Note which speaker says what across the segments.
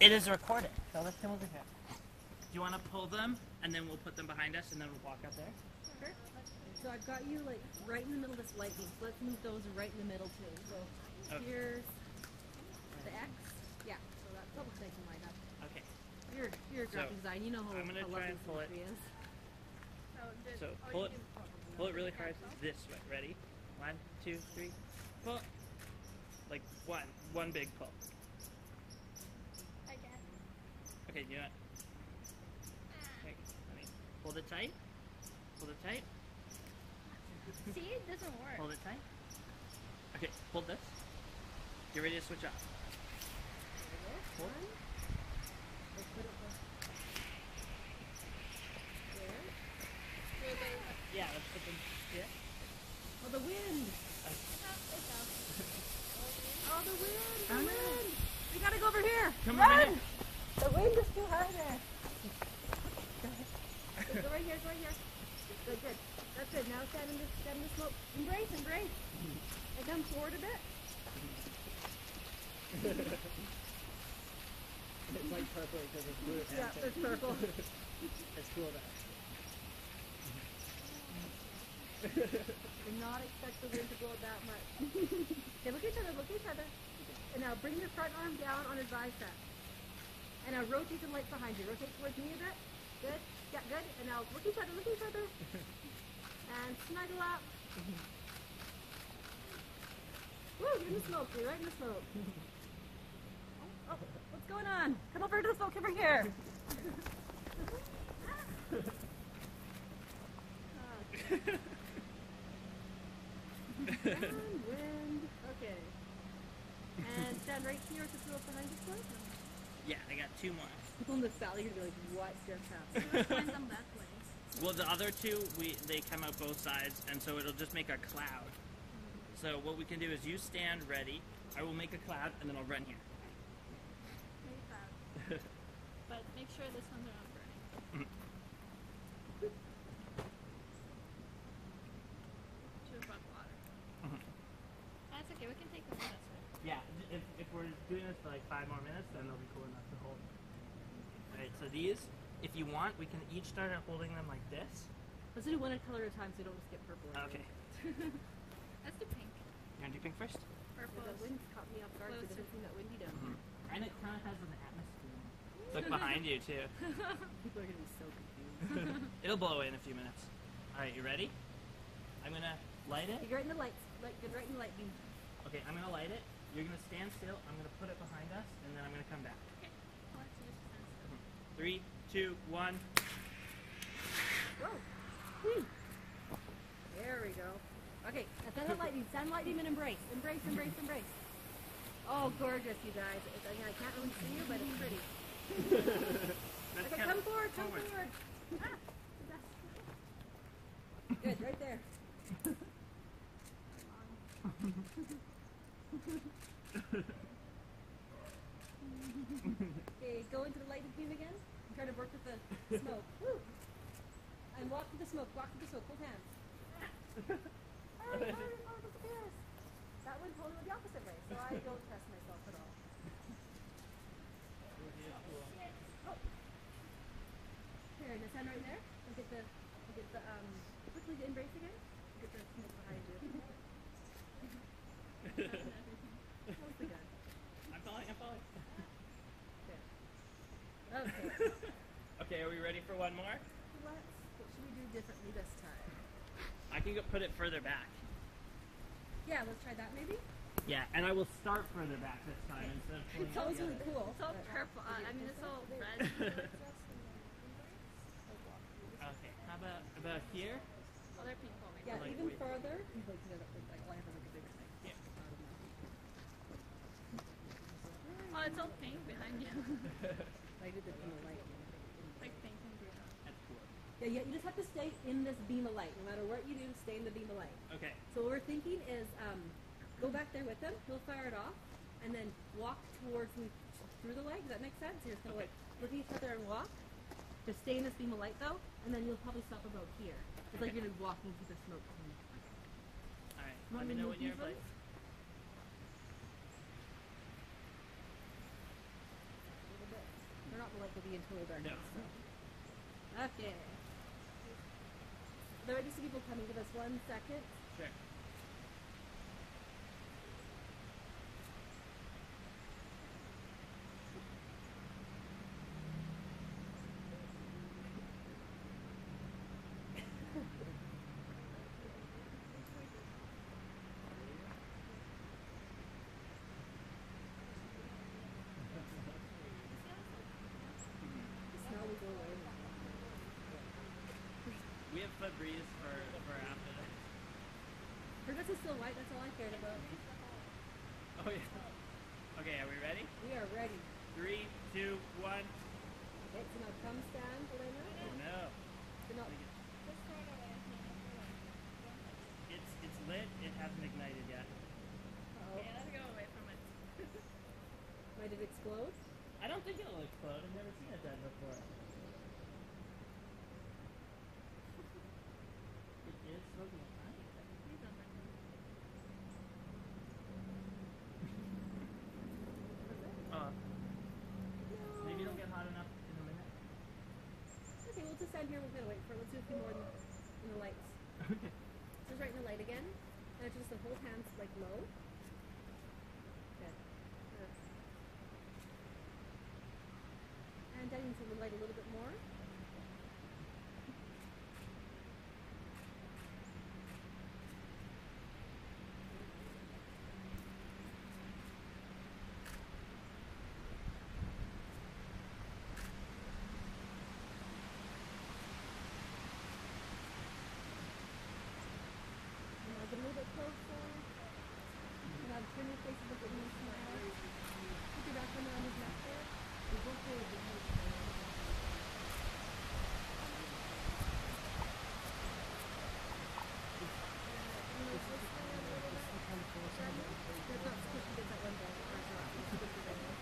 Speaker 1: It is recorded. So let's come over here. Do you want to pull them, and then we'll put them behind us, and then we'll walk out there?
Speaker 2: Sure. So I've got you like right in the middle of this lightning. So let's move those right in the middle too. So
Speaker 1: Okay.
Speaker 2: here's the X. Yeah. So that double looks nice and lined up.
Speaker 1: Okay.
Speaker 2: You're you're a
Speaker 1: So,
Speaker 2: graphic design. You know how,
Speaker 1: I'm gonna
Speaker 2: how
Speaker 1: try and pull it.
Speaker 2: symmetry is.
Speaker 1: So pull it, pull it really hard this way. Ready? One, two, three. Pull. Like one, one big pull. Okay, do you want? Okay, let me hold it tight. Hold it tight.
Speaker 3: See, it doesn't work.
Speaker 1: Hold it tight. Okay, hold this. Get ready to switch off. Hold.
Speaker 2: Let's put it there.
Speaker 1: Yeah, let's put them here.
Speaker 2: Oh, the wind! Oh, the wind! The wind! We gotta go over here.
Speaker 1: Come
Speaker 2: Run!
Speaker 1: over here.
Speaker 2: The wind is too high there. go right here. Go right here. Good, good. That's good. Now stand in the stand in the smoke. Embrace, embrace. And come forward a bit.
Speaker 1: It's like purple because it's blue.
Speaker 2: Yeah, it's purple.
Speaker 1: It's cool though.
Speaker 2: Do not expect the wind to blow that much. okay, look at each other. Look at each other. And now bring your front arm down on his bicep. And now rotate the light behind you. Rotate towards me a bit. Good. Yeah, good. And now look each other. Look at each other. and snuggle up. Woo, you're in the smoke. You're right in the smoke. Oh, oh, what's going on? Come over to the smoke over here. wind. Okay. And stand right here with the wheel behind you, please.
Speaker 1: Yeah, I got two more.
Speaker 2: People in the valley are gonna be like, what just happened?
Speaker 3: Find them that way.
Speaker 1: Well, the other two, we they come out both sides, and so it'll just make a cloud. So what we can do is you stand ready. I will make a cloud, and then I'll run here.
Speaker 3: Maybe five. But make sure this one's not burning. Should have brought water.
Speaker 1: Mhm.
Speaker 3: That's okay. We can take them this way.
Speaker 1: Yeah, if, if we're doing this for like five more minutes, then they'll be cool enough to hold. Alright, so these, if you want, we can each start at holding them like this.
Speaker 2: Let's do one at a color at a time so you don't just get purple.
Speaker 1: Okay.
Speaker 3: Let's do pink.
Speaker 1: You want to do pink first?
Speaker 3: Purple.
Speaker 2: The wind caught me off guard because
Speaker 3: Closer.
Speaker 2: it doesn't seem that windy down
Speaker 1: Mm-hmm.
Speaker 2: here.
Speaker 1: And it kind of has an atmosphere. Look behind you too.
Speaker 2: People are gonna be so confused.
Speaker 1: It'll blow away in a few minutes. Alright, you ready? I'm gonna light it.
Speaker 2: Get right in the lights. Like, get right in the light beam.
Speaker 1: Okay, I'm gonna light it. You're gonna stand still. I'm gonna put it behind us, and then I'm gonna come back.
Speaker 3: Okay. Let's.
Speaker 1: Three, two, one.
Speaker 2: Whoa. Whee. There we go. Okay, now send the lightning. Send lightning and embrace. Embrace, embrace, embrace. Oh, gorgeous, you guys. It's, I, mean, I can't really see you, but it's pretty. Okay, come forward, come
Speaker 1: forward.
Speaker 2: forward. Ah, Good, right there. okay, go into the lightning beam again. Trying to work with the smoke. Woo. And walk with the smoke. Walk with the smoke. Both hands. Hurry, hurry, disappears. That went totally the opposite way, so I don't trust myself at all. Oh. Here, now stand right there. Look at the, look at the, um, quickly the embrace again. Look the smoke behind you. How's the gun?
Speaker 1: I'm following. I'm following.
Speaker 2: There. Okay.
Speaker 1: Okay, are we ready for one more?
Speaker 2: Let's, what should we do differently this time?
Speaker 1: I can go put it further back.
Speaker 2: Yeah, let's try that maybe.
Speaker 1: Yeah, and I will start further back this time instead of pulling
Speaker 2: It's
Speaker 1: it
Speaker 2: always really cool.
Speaker 3: It's all purple. Uh, I mean, it's all red.
Speaker 1: Okay, how about about here?
Speaker 3: Other people. Maybe.
Speaker 2: Yeah,
Speaker 1: like
Speaker 2: even
Speaker 1: wait.
Speaker 2: further. Like, like, like, oh, I have to make a bigger thing.
Speaker 1: Yeah.
Speaker 3: Oh, it's all pink behind you.
Speaker 2: I did this in the light.
Speaker 3: like pink and green.
Speaker 1: That's cool.
Speaker 2: Yeah, yeah, you just have to stay in this beam of light. No matter what you do, stay in the beam of light.
Speaker 1: Okay.
Speaker 2: So what we're thinking is um, go back there with them. He'll fire it off, and then walk towards me through the light. Does that make sense? You're just gonna
Speaker 1: Okay.
Speaker 2: like look at each other and walk. Just stay in this beam of light though, and then you'll probably stop about here. It's like you're gonna walk into the smoke.
Speaker 1: All right. Let me
Speaker 2: me
Speaker 1: know
Speaker 2: move
Speaker 1: when you're
Speaker 2: these
Speaker 1: ready.
Speaker 2: ones? A little bit. Will be in total darkness.
Speaker 1: No.
Speaker 2: So. Okay. There might be some people coming. Give us one second.
Speaker 1: Sure. Febreze for for after this.
Speaker 2: Forgot is still white. That's all I cared about.
Speaker 1: Oh yeah. Okay, are we ready?
Speaker 2: We are ready.
Speaker 1: Three, two, one.
Speaker 2: Okay, so now come stand, Elena.
Speaker 1: Oh no.
Speaker 2: So now,
Speaker 3: Just throw it away.
Speaker 1: It's it's lit. It hasn't ignited yet.
Speaker 2: oh,
Speaker 3: Okay, let's go away from it.
Speaker 2: might it explode?
Speaker 1: I don't think it'll explode. I've never seen it dead before. It is smoking a tiny bit.
Speaker 3: Please don't burn it.
Speaker 1: Uh,
Speaker 2: No.
Speaker 1: maybe it'll get hot enough in a minute.
Speaker 2: Okay, we'll just stand here. We're gonna wait for. it. Let's do a few more in the, in the lights.
Speaker 1: Okay.
Speaker 2: Just right in the light again. And just to hold hands like low. Good. And down into the light a little bit more. Now get a little bit closer. And now turn your face and look at me and smile. Put your back arm around his neck there. We both do it. That's not squishy, that's that one ball. That's not squishy right now.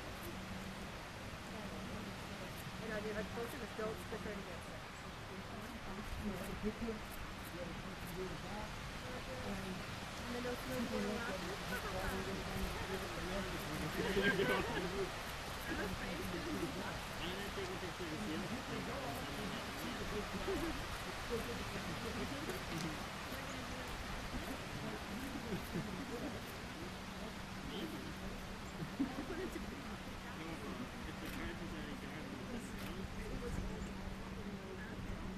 Speaker 2: And now get like closer, just don't squish right against it. And then those moves go around.
Speaker 1: I'm gonna take a picture of you. If the card was already gone,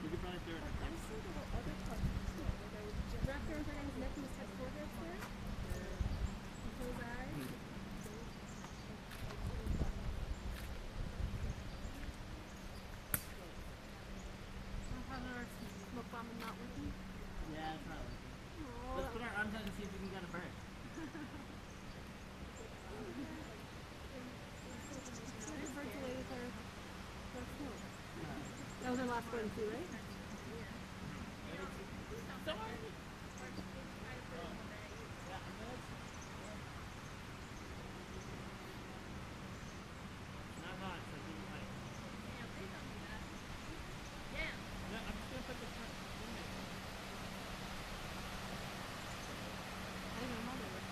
Speaker 1: we could probably throw it in
Speaker 2: I'm thinking about other parts of the store. Like I would wrap your arms around his neck and just touch forehead there. And close eyes. Smoke bomb and not working.
Speaker 1: Let's put our arms out and see if we can get a bird.
Speaker 2: That was our last one too, right?
Speaker 1: Not hot, so keep it light. No, I'm just gonna put the front in there.
Speaker 2: I didn't know they were.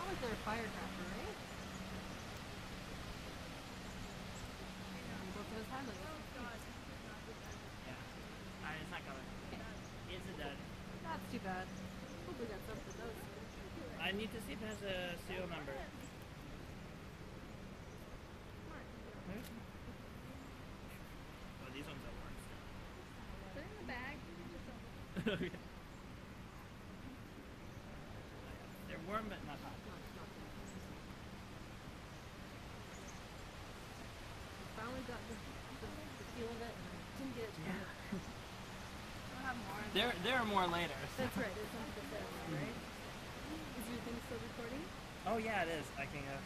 Speaker 2: How was their firecracker, right? You both of had
Speaker 1: Yeah. Alright, it's not coming. It's a dud.
Speaker 2: That's too bad. Hope we got something else.
Speaker 1: I need to see if it has a serial number. Oh, these ones are warm
Speaker 3: Put it in the bag.
Speaker 1: Okay. They're warm but not hot.
Speaker 2: Finally got the, the, the feel of it. Didn't get it.
Speaker 1: Yeah.
Speaker 3: We'll have more.
Speaker 1: There, there are more later. so-
Speaker 2: That's right. There's something to say on right? Is your thing still recording?
Speaker 1: Oh yeah, it is. I can go.